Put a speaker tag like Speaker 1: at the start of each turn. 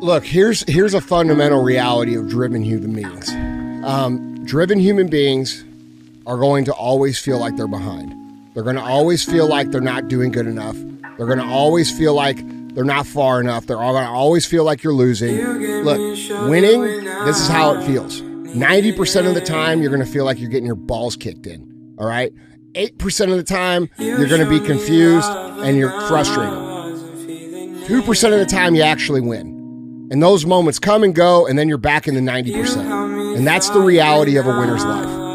Speaker 1: look, here's here's a fundamental reality of driven human beings. Um, driven human beings are going to always feel like they're behind. They're going to always feel like they're not doing good enough. They're going to always feel like they're not far enough. They're all going to always feel like you're losing. Look, winning, this is how it feels. 90% of the time, you're going to feel like you're getting your balls kicked in. All right? 8% of the time, you're going to be confused and you're frustrated. 2% of the time, you actually win. And those moments come and go, and then you're back in the 90%. And that's the reality of a winner's life.